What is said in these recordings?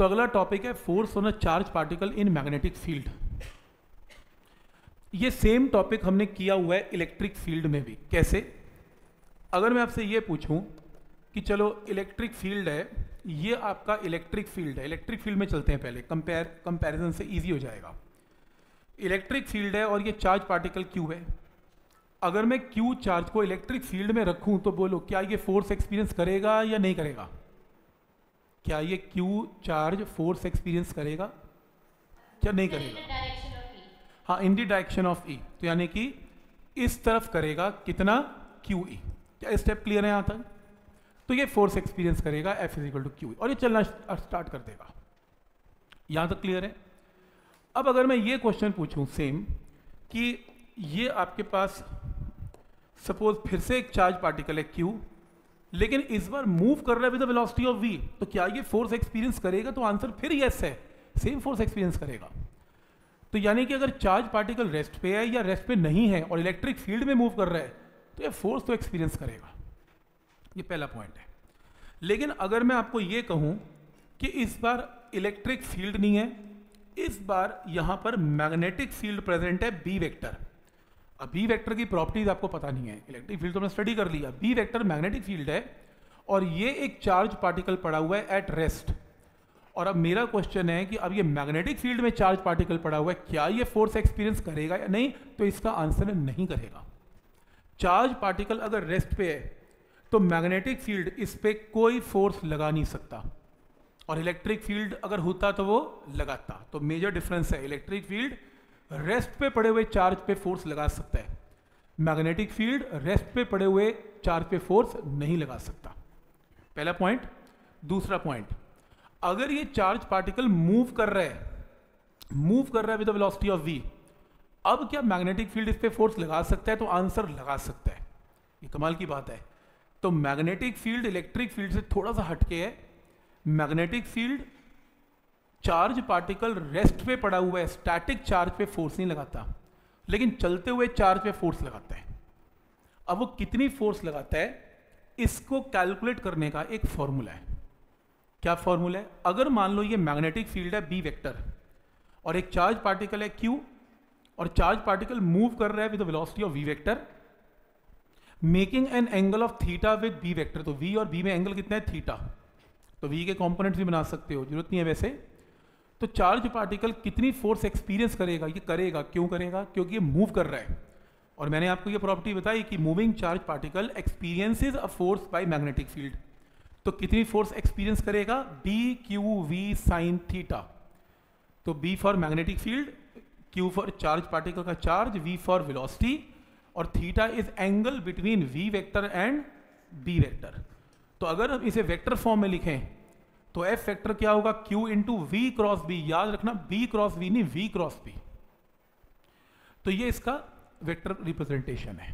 तो अगला टॉपिक है force on a charge particle in magnetic field ये सेम टॉपिक हमने किया हुआ है इलेक्ट्रिक फ़ील्ड में भी। कैसे? अगर मैं आपसे ये पूछूँ कि चलो इलेक्ट्रिक फ़ील्ड है, ये आपका इलेक्ट्रिक फ़ील्ड है। इलेक्ट्रिक फ़ील्ड में चलते हैं पहले। कंपेयर कंपैरिजन से इजी हो जाएगा। इलेक्ट्रिक फ़ील्ड है और ये चार्ज पार्टिकल क्यू है। अगर मैं क्यू चार्ज को इलेक्ट्रिक फ़ील्ड में रखूँ तो बोलो, क्या ये फोर्स एक्सपीरियंस करेगा या नहीं करेगा? क्या ये क्यू चार्ज फोर्स एक्सपीरियंस करेगा? क्या नहीं करेगा? हाँ in the direction of E तो यानी कि इस तरफ़ करेगा कितना? क्यू ई क्या स्टेप क्लियर है यहाँ तक? तो ये फोर्स एक्सपीरियंस करेगा F is equal to Q और ये चलना स्टार्ट कर देगा। यहाँ तक क्लियर है? अब अगर मैं ये क्वेश्चन पूछूँ सेम कि ये आपके पास सपोज़ फिर से एक चार्ज पार्टिकल है क्यू लेकिन इस बार मूव कर रहा है विद वेलोसिटी ऑफ़ वी तो क्या ये फोर्स एक्सपीरियंस करेगा? तो आंसर फिर यस है। सेम फोर्स एक्सपीरियंस करेगा। तो यानी कि अगर चार्ज पार्टिकल रेस्ट पे है या रेस्ट पे नहीं है और इलेक्ट्रिक फ़ील्ड में मूव कर रहा है तो ये फोर्स तो एक्सपीरियंस करेगा। ये पहला पॉइंट है। लेकिन अगर मैं आपको ये कहूँ कि इस बार इलेक्ट्रिक फ़ील्ड नहीं है, इस बार यहाँ पर मैग्नेटिक फ़ील्ड प्रेजेंट है बी वेक्टर अब बी वेक्टर की प्रॉपर्टीज़ आपको पता नहीं है। इलेक्ट्रिक फ़ील्ड तो हमने स्टडी कर लिया। बी वेक्टर मैग्नेटिक फ़ील्ड है और ये एक चार्ज पार्टिकल पड़ा हुआ है एट रेस्ट और अब मेरा क्वेश्चन है कि अब ये मैग्नेटिक फ़ील्ड में चार्ज पार्टिकल पड़ा हुआ है, क्या ये फोर्स एक्सपीरियंस करेगा या नहीं? तो इसका आंसर नहीं करेगा। चार्ज पार्टिकल अगर रेस्ट पे है तो मैग्नेटिक फ़ील्ड इस पर कोई फोर्स लगा नहीं सकता। और इलेक्ट्रिक फ़ील्ड अगर होता तो वो लगाता। तो मेजर डिफरेंस है। इलेक्ट्रिक फ़ील्ड रेस्ट पे पड़े हुए चार्ज पे फोर्स लगा सकता है। मैग्नेटिक फ़ील्ड रेस्ट पे पड़े हुए चार्ज पे फोर्स नहीं लगा सकता। पहला पॉइंट दूसरा पॉइंट अगर ये चार्ज पार्टिकल मूव कर रहा है मूव कर रहा है विद वेलोसिटी ऑफ़ वी अब क्या मैग्नेटिक फ़ील्ड इस पे फोर्स लगा सकता है? तो आंसर लगा सकता है। ये कमाल की बात है। तो मैग्नेटिक फ़ील्ड इलेक्ट्रिक फ़ील्ड से थोड़ा सा हटके है। Magnetic field charge particle rest पे पड़ा हुआ है स्टैटिक चार्ज पे फोर्स नहीं लगाता, लेकिन चलते हुए चार्ज पे फोर्स लगाता है। अब वो कितनी फोर्स लगाता है, इसको कैलकुलेट करने का एक फॉर्मूला है। क्या फॉर्मूला है? अगर मान लो ये मैग्नेटिक फ़ील्ड है बी वेक्टर और एक चार्ज पार्टिकल है क्यू और चार्ज पार्टिकल मूव कर रहा है with velocity of V vector making an angle of theta with B vector तो वी और बी में एंगल कितना है? थीटा तो वी के कंपोनेंट्स भी बना सकते हो, ज़रूरत नहीं है वैसे। तो चार्ज पार्टिकल कितनी फोर्स एक्सपीरियंस करेगा? ये करेगा, क्यों करेगा? क्योंकि ये मूव कर रहा है। और मैंने आपको ये प्रॉपर्टी बताई कि moving charge particle experiences a force by magnetic field तो कितनी फोर्स एक्सपीरियंस करेगा? B Q V sine theta तो B for magnetic field Q for charge particle का चार्ज वी फॉर वेलोसिटी और theta is angle between V vector and B vector तो अगर हम इसे वेक्टर फॉर्म में लिखें तो एफ़ वेक्टर क्या होगा? Q into V cross B याद रखना बी क्रॉस वी नहीं वी क्रॉस बी तो ये इसका वेक्टर रिप्रेजेंटेशन है।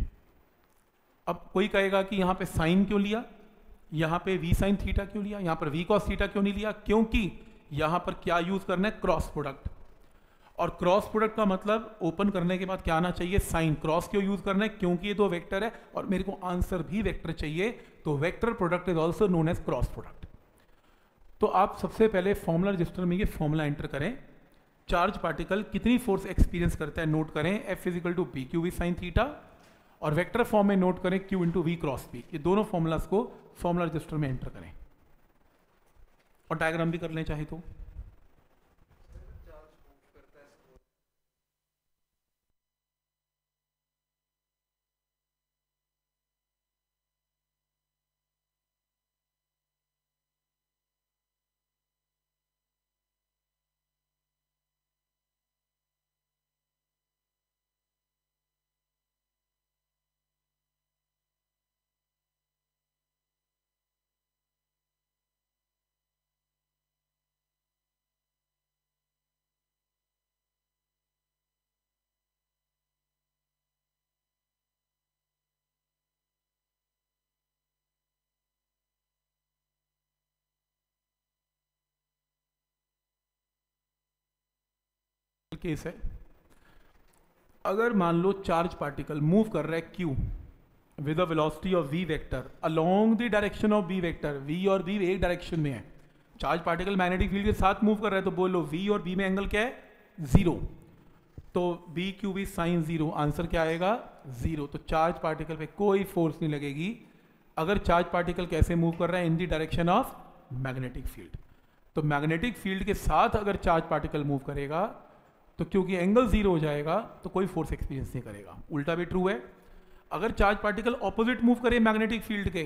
अब कोई कहेगा कि यहाँ पे साइन क्यों लिया? यहाँ पे वी साइन थीटा क्यों लिया? यहाँ पर वी कॉस थीटा क्यों नहीं लिया? क्योंकि यहाँ पर क्या यूज़ करना है? क्रॉस प्रोडक्ट और क्रॉस प्रोडक्ट का मतलब ओपन करने के बाद क्या आना चाहिए? साइन क्रॉस क्यों यूज़ करना है? क्योंकि ये दो वेक्टर है और मेरे को आंसर भी वेक्टर चाहिए। तो vector product is also known as cross product तो आप सबसे पहले फॉर्मूला रजिस्टर में ये फॉर्मूला एंटर करें। चार्ज पार्टिकल कितनी फोर्स एक्सपीरियंस करता है नोट करें। F is equal to B Q V sine theta और वेक्टर फॉर्म में नोट करें Q into V cross B ये दोनों फॉर्मूलाज को फॉर्मुला रजिस्टर में एंटर करें। और डायग्राम भी कर लें चाहे तो। केस है। अगर मान लो चार्ज पार्टिकल मूव कर रहा है Q with a velocity of V vector along the direction of B vector V और बी एक डायरेक्शन में है। चार्ज पार्टिकल मैग्नेटिक फ़ील्ड के साथ मूव कर रहा है तो बोलो वी और बी में एंगल क्या है? ज़ीरो तो B Q B sine zero answer क्या आएगा? ज़ीरो तो चार्ज पार्टिकल पे कोई फोर्स नहीं लगेगी। अगर चार्ज पार्टिकल कैसे मूव कर रहा है? In the direction of magnetic field तो मैग्नेटिक फ़ील्ड के साथ अगर चार्ज पार्टिकल मूव करेगा तो क्योंकि एंगल ज़ीरो हो जाएगा तो कोई फोर्स एक्सपीरियंस नहीं करेगा। उल्टा भी ट्रू है। अगर चार्ज पार्टिकल ऑपोजिट मूव करे मैग्नेटिक फ़ील्ड के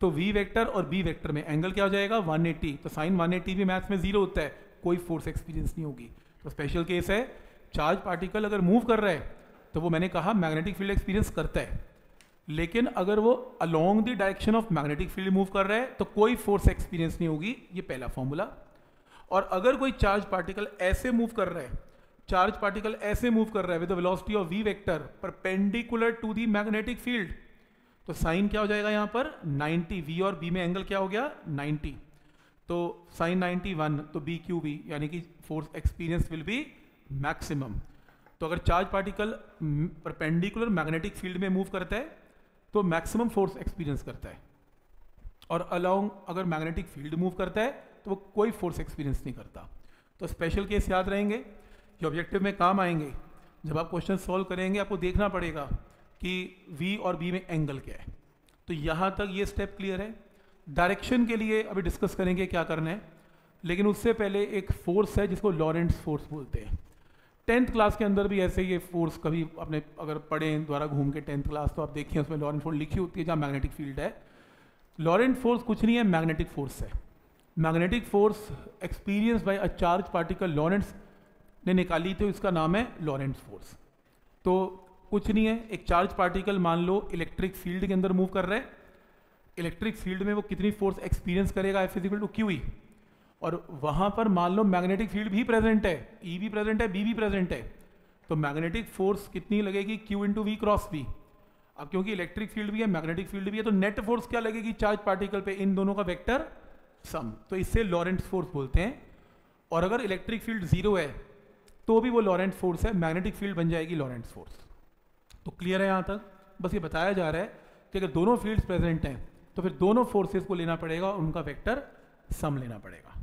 तो वी वेक्टर और बी वेक्टर में एंगल क्या हो जाएगा? 180 तो साइन 180 भी मैथ्स में ज़ीरो होता है। कोई फोर्स एक्सपीरियंस नहीं होगी। तो स्पेशल केस है चार्ज पार्टिकल अगर मूव कर रहा है तो वो मैंने कहा मैग्नेटिक फ़ील्ड एक्सपीरियंस करता है। लेकिन अगर वो along the direction of magnetic field move कर रहा है तो कोई फोर्स एक्सपीरियंस नहीं होगी। ये पहला फॉर्मूला और अगर कोई चार्ज पार्टिकल ऐसे मूव कर रहा है चार्ज पार्टिकल ऐसे मूव कर रहा है with velocity of V vector perpendicular to the magnetic field तो साइन क्या हो जाएगा यहाँ पर? 90 वी और बी में एंगल क्या हो गया? 90 तो साइन 91 तो बी क्यू बी यानी कि force experience will be maximum तो अगर charge particle perpendicular magnetic field में मूव करता है तो मैक्सिमम फोर्स एक्सपीरियंस करता है। और अलोंग अगर मैग्नेटिक फ़ील्ड मूव करता है तो वो कोई फोर्स एक्सपीरियंस नहीं करता। तो स्पेशल केस याद रहेंगे। जो ऑब्जेक्टिव में काम आएँगे। जब आप क्वेश्चन सॉल्व करेंगे, आपको देखना पड़ेगा कि V और B में एंगल क्या है। तो यहाँ तक ये स्टेप क्लियर है। डायरेक्शन के लिए अभी डिस्कस करेंगे क्या करना है। लेकिन उससे पहले एक फोर्स है जिसको लॉरेंस फोर्स बोलते हैं। टेंथ क्लास के अंदर भी ऐसे ये फोर्स कभी अपने अगर पढ़ें द्वारा घूम के टेंथ क्लास तो आप देखिए उसमें लॉरेंट फोर्स लिखी होती है जहाँ मैग्नेटिक फ़ील्ड है। लॉरेंट फोर्स कुछ नहीं है मैग्नेटिक फोर्स है। Magnetic force experience by a charge particle Lorentz ने निकाली तो इसका नाम है लॉरेंट्स फोर्स तो कुछ नहीं है, एक चार्ज पार्टिकल मान लो इलेक्ट्रिक फ़ील्ड के अंदर मूव कर रहा है। इलेक्ट्रिक फ़ील्ड में वो कितनी फोर्स एक्सपीरियंस करेगा एफ़ इजिकल टू क्यू और वहाँ पर मान लो मैग्नेटिक फ़ील्ड भी प्रेजेंट है ई e भी प्रेजेंट है बी भी प्रेजेंट है तो मैग्नेटिक फोर्स कितनी लगेगी Q into V cross B अब क्योंकि इलेक्ट्रिक फ़ील्ड भी है मैग्नेटिक फ़ील्ड भी है तो नेट फोर्स क्या लगेगी चार्ज पार्टिकल पे? इन दोनों का वेक्टर सम तो इससे लॉरेंट फोर्स बोलते हैं। और अगर इलेक्ट्रिक फ़ील्ड ज़ीरो है तो भी वो लॉरेंट फोर्स है मैग्नेटिक फ़ील्ड बन जाएगी लॉरेंट फोर्स तो क्लियर है यहाँ तक? बस ये बताया जा रहा है कि अगर दोनों फील्ड्स प्रेजेंट हैं तो फिर दोनों फोर्सेस को लेना पड़ेगा और उनका वेक्टर सम लेना पड़ेगा.